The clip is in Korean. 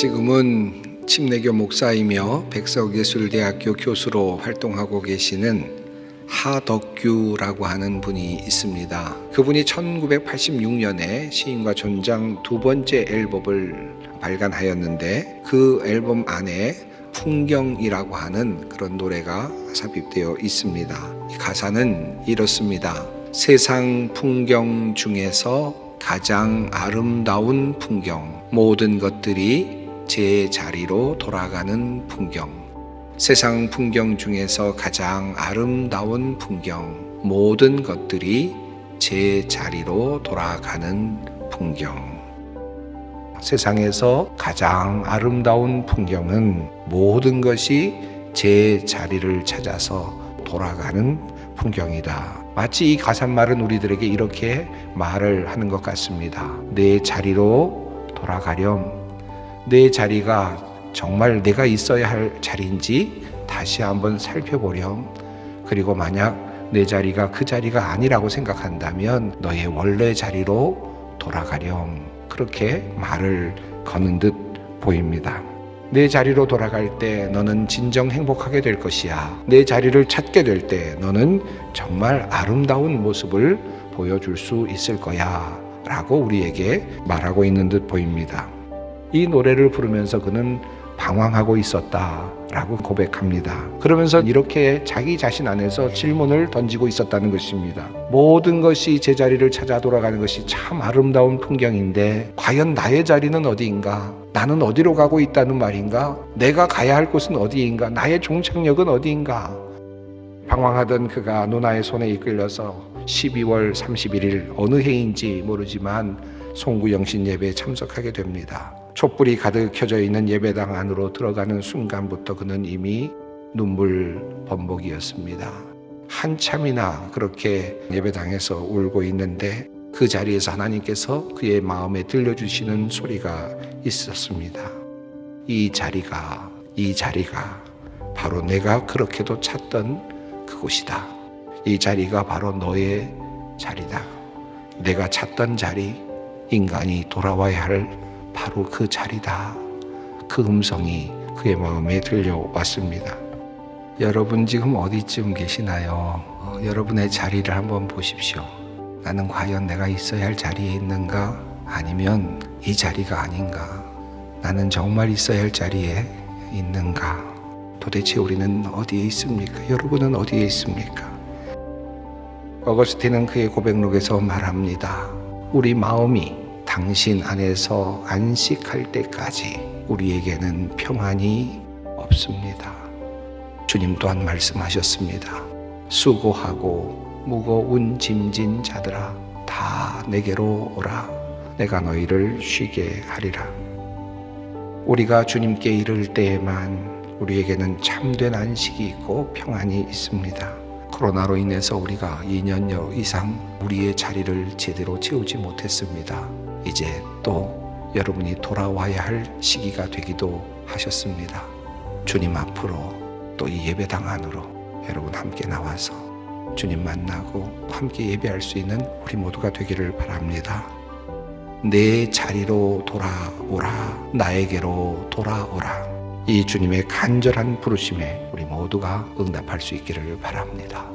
지금은 침례교 목사이며 백석예술대학교 교수로 활동하고 계시는 하덕규라고 하는 분이 있습니다. 그분이 1986년에 시인과 존장 두 번째 앨범을 발간하였는데 그 앨범 안에 풍경이라고 하는 그런 노래가 삽입되어 있습니다. 가사는 이렇습니다. 세상 풍경 중에서 가장 아름다운 풍경, 모든 것들이 제 자리로 돌아가는 풍경. 세상 풍경 중에서 가장 아름다운 풍경, 모든 것들이 제 자리로 돌아가는 풍경. 세상에서 가장 아름다운 풍경은 모든 것이 제 자리를 찾아서 돌아가는 풍경이다. 마치 이 가사말은 우리들에게 이렇게 말을 하는 것 같습니다. 내 자리로 돌아가렴. 내 자리가 정말 내가 있어야 할 자리인지 다시 한번 살펴보렴. 그리고 만약 내 자리가 그 자리가 아니라고 생각한다면 너의 원래 자리로 돌아가렴. 그렇게 말을 거는 듯 보입니다. 내 자리로 돌아갈 때 너는 진정 행복하게 될 것이야. 내 자리를 찾게 될 때 너는 정말 아름다운 모습을 보여줄 수 있을 거야. 라고 우리에게 말하고 있는 듯 보입니다. 이 노래를 부르면서 그는 방황하고 있었다. 라고 고백합니다. 그러면서 이렇게 자기 자신 안에서 질문을 던지고 있었다는 것입니다. 모든 것이 제 자리를 찾아 돌아가는 것이 참 아름다운 풍경인데, 과연 나의 자리는 어디인가? 나는 어디로 가고 있다는 말인가? 내가 가야 할 곳은 어디인가? 나의 종착역은 어디인가? 방황하던 그가 누나의 손에 이끌려서 12월 31일 어느 해인지 모르지만 송구영신 예배에 참석하게 됩니다. 촛불이 가득 켜져 있는 예배당 안으로 들어가는 순간부터 그는 이미 눈물 범벅이었습니다. 한참이나 그렇게 예배당에서 울고 있는데 그 자리에서 하나님께서 그의 마음에 들려주시는 소리가 있었습니다. 이 자리가, 이 자리가 바로 내가 그렇게도 찾던 그곳이다. 이 자리가 바로 너의 자리다. 내가 찾던 자리, 인간이 돌아와야 할 바로 그 자리다. 그 음성이 그의 마음에 들려왔습니다. 여러분 지금 어디쯤 계시나요? 어, 여러분의 자리를 한번 보십시오. 나는 과연 내가 있어야 할 자리에 있는가? 아니면 이 자리가 아닌가? 나는 정말 있어야 할 자리에 있는가? 도대체 우리는 어디에 있습니까? 여러분은 어디에 있습니까? 어거스틴은 그의 고백록에서 말합니다. 우리 마음이 당신 안에서 안식할 때까지 우리에게는 평안이 없습니다. 주님 또한 말씀하셨습니다. 수고하고 무거운 짐진 자들아 다 내게로 오라. 내가 너희를 쉬게 하리라. 우리가 주님께 이를 때에만 우리에게는 참된 안식이 있고 평안이 있습니다. 코로나로 인해서 우리가 2년여 이상 우리의 자리를 제대로 채우지 못했습니다. 이제 또 여러분이 돌아와야 할 시기가 되기도 하셨습니다. 주님 앞으로 또 이 예배당 안으로 여러분 함께 나와서 주님 만나고 함께 예배할 수 있는 우리 모두가 되기를 바랍니다. 내 자리로 돌아오라, 나에게로 돌아오라. 이 주님의 간절한 부르심에 우리 모두가 응답할 수 있기를 바랍니다.